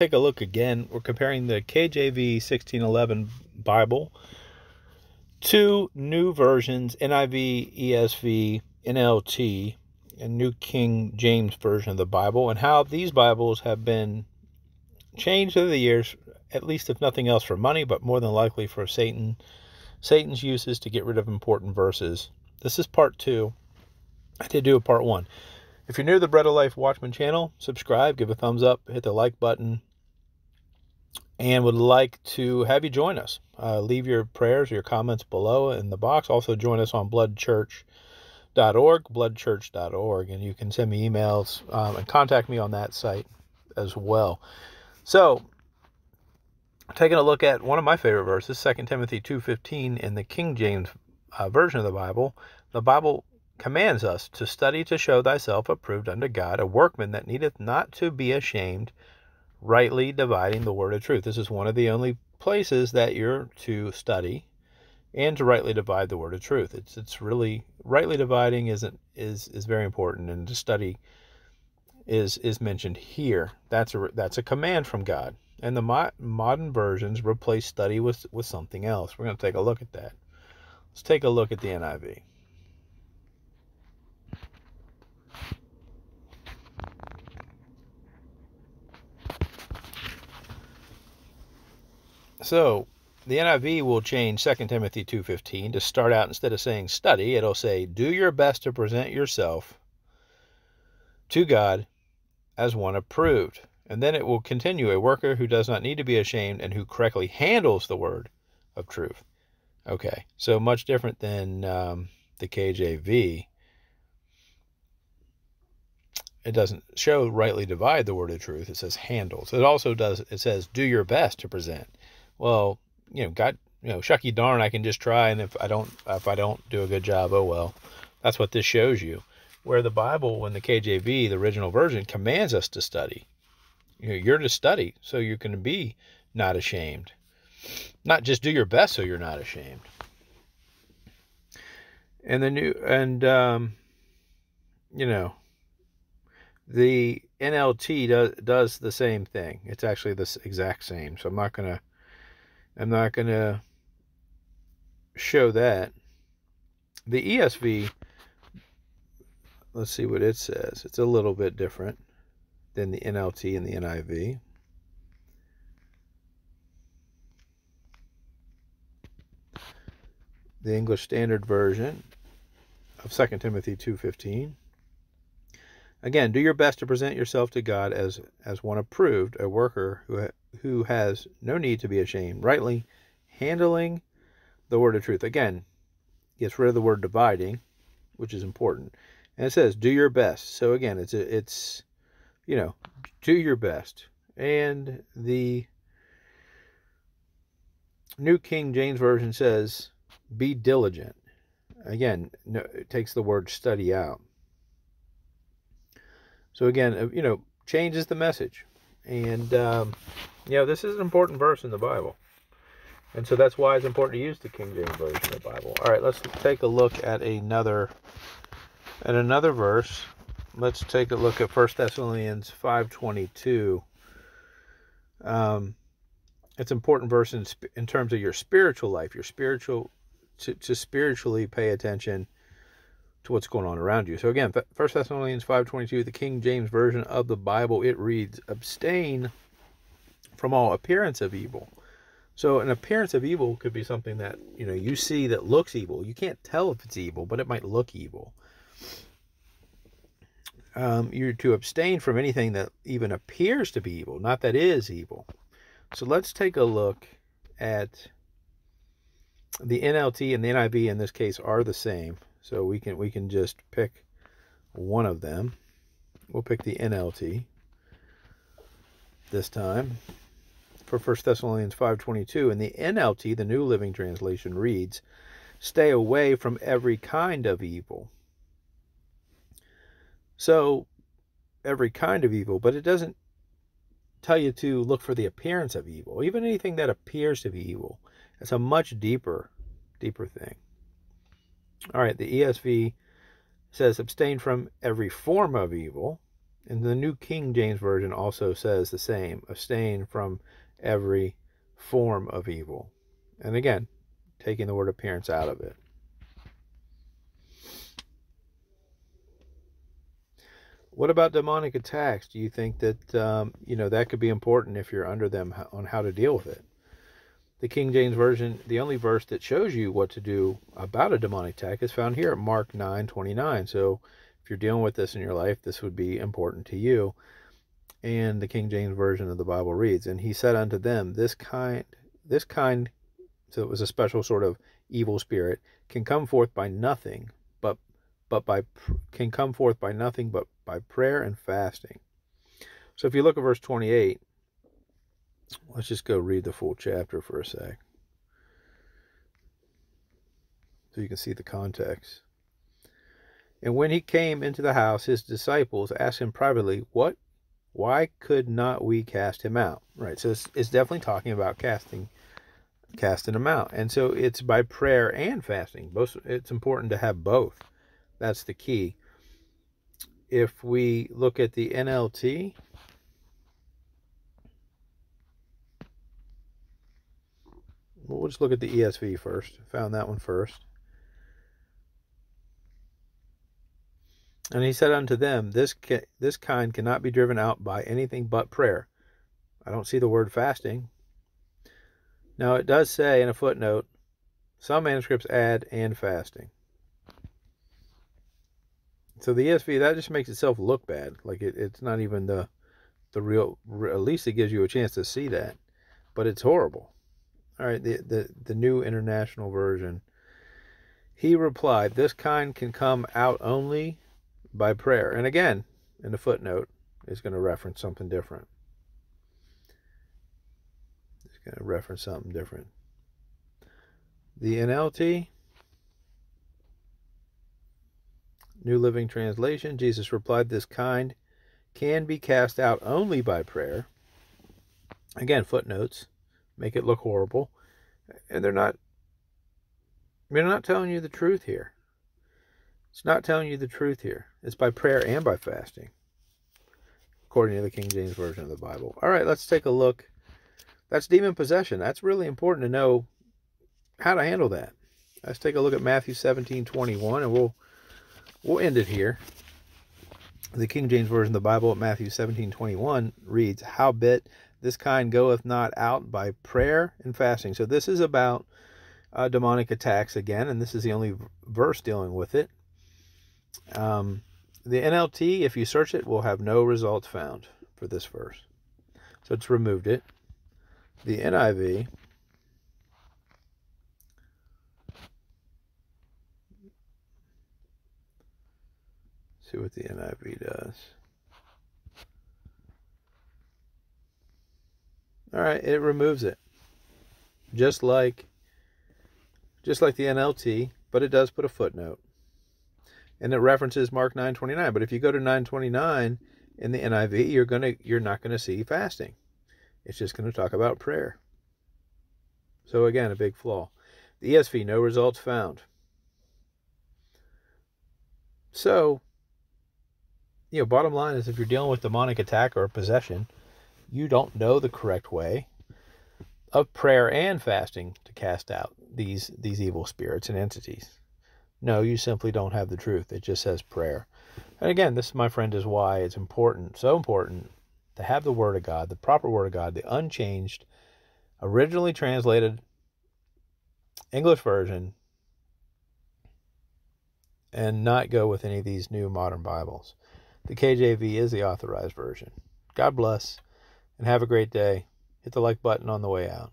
take a look again. We're comparing the KJV 1611 Bible to new versions NIV, ESV, NLT, and New King James Version of the Bible, and how these Bibles have been changed over the years, at least if nothing else for money, but more than likely for Satan, Satan's uses to get rid of important verses. This is part two. I did do a part one. If you're new to the Bread of Life Watchman channel, subscribe, give a thumbs up, hit the like button, and would like to have you join us. Uh, leave your prayers your comments below in the box. Also, join us on bloodchurch.org, bloodchurch.org, and you can send me emails um, and contact me on that site as well. So, taking a look at one of my favorite verses, 2 Timothy 2.15 in the King James uh, Version of the Bible, the Bible commands us to study to show thyself approved unto God, a workman that needeth not to be ashamed, rightly dividing the word of truth. This is one of the only places that you're to study and to rightly divide the word of truth. It's it's really rightly dividing isn't is is very important and to study is is mentioned here. That's a that's a command from God. And the mo- modern versions replace study with with something else. We're going to take a look at that. Let's take a look at the NIV. So the NIV will change 2 Timothy 2.15 to start out instead of saying study, it'll say do your best to present yourself to God as one approved. And then it will continue a worker who does not need to be ashamed and who correctly handles the word of truth. Okay, so much different than um, the KJV. It doesn't show rightly divide the word of truth. It says handles. It also does. It says do your best to present well, you know, God, you know, shucky darn, I can just try, and if I don't, if I don't do a good job, oh well. That's what this shows you. Where the Bible, when the KJV, the original version, commands us to study. You know, you're to study so you can be not ashamed. Not just do your best so you're not ashamed. And the new and um, you know, the NLT does does the same thing. It's actually the exact same. So I'm not gonna I'm not going to show that. The ESV, let's see what it says. It's a little bit different than the NLT and the NIV. The English Standard Version of 2 Timothy 2:15. Again, do your best to present yourself to God as as one approved, a worker who who has no need to be ashamed, rightly handling the word of truth. Again, gets rid of the word dividing, which is important. And it says, do your best. So again, it's a, it's you know, do your best. And the New King James Version says, be diligent. Again, no, it takes the word study out. So again, uh, you know, changes the message. And um, you know, this is an important verse in the Bible. And so that's why it's important to use the King James Version of the Bible. All right, let's take a look at another at another verse. Let's take a look at 1 Thessalonians 5:22. Um, it's an important verse in, in terms of your spiritual life, your spiritual to, to spiritually pay attention to what's going on around you. So again, 1 Thessalonians 5:22, the King James version of the Bible, it reads, "Abstain from all appearance of evil. So an appearance of evil could be something that, you know, you see that looks evil. You can't tell if it's evil, but it might look evil. Um, you're to abstain from anything that even appears to be evil, not that is evil. So let's take a look at the NLT and the NIV in this case are the same. So we can we can just pick one of them. We'll pick the NLT this time for 1 Thessalonians 5:22 and the NLT the New Living Translation reads stay away from every kind of evil so every kind of evil but it doesn't tell you to look for the appearance of evil even anything that appears to be evil it's a much deeper deeper thing all right the ESV says abstain from every form of evil And the New King James Version also says the same abstain from every form of evil. And again, taking the word appearance out of it. What about demonic attacks? Do you think that um, you know that could be important if you're under them on how to deal with it? The King James Version, the only verse that shows you what to do about a demonic attack is found here at Mark 9 29. So if you're dealing with this in your life, this would be important to you. And the King James Version of the Bible reads, And he said unto them, This kind, this kind, so it was a special sort of evil spirit, can come forth by nothing but but by can come forth by nothing but by prayer and fasting. So if you look at verse 28, let's just go read the full chapter for a sec. So you can see the context. And when he came into the house, his disciples asked him privately, What why could not we cast him out? Right. So it's, it's definitely talking about casting casting him out. And so it's by prayer and fasting. Both it's important to have both. That's the key. If we look at the NLT, we'll just look at the ESV first. Found that one first. And he said unto them, This, this kind cannot be driven out by anything but prayer. I don't see the word fasting. Now, it does say in a footnote, some manuscripts add and fasting. So the ESV that just makes itself look bad. Like it, it's not even the the real. At least it gives you a chance to see that, but it's horrible. All right, the the the new international version. He replied, "This kind can come out only by prayer." And again, in the footnote, is going to reference something different. It's going to reference something different. The NLT New Living Translation, Jesus replied, This kind can be cast out only by prayer. Again, footnotes make it look horrible. And they're not they're not telling you the truth here. It's not telling you the truth here. It's by prayer and by fasting. According to the King James Version of the Bible. All right, let's take a look. That's demon possession. That's really important to know how to handle that. Let's take a look at Matthew 17, 21, and we'll We'll end it here. The King James Version of the Bible at Matthew 17 21 reads, Howbeit this kind goeth not out by prayer and fasting. So this is about uh, demonic attacks again, and this is the only verse dealing with it. Um, the NLT, if you search it, will have no results found for this verse. So it's removed it. The NIV See what the NIV does. All right, it removes it. Just like just like the NLT, but it does put a footnote. And it references Mark 9:29, but if you go to 9:29 in the NIV, you're going to you're not going to see fasting. It's just going to talk about prayer. So again, a big flaw. The ESV no results found. So, you know, bottom line is if you're dealing with demonic attack or possession, you don't know the correct way of prayer and fasting to cast out these these evil spirits and entities. No, you simply don't have the truth. It just says prayer. And again, this, my friend, is why it's important, so important, to have the Word of God, the proper Word of God, the unchanged, originally translated English version, and not go with any of these new modern Bibles. The KJV is the authorized version. God bless and have a great day. Hit the like button on the way out.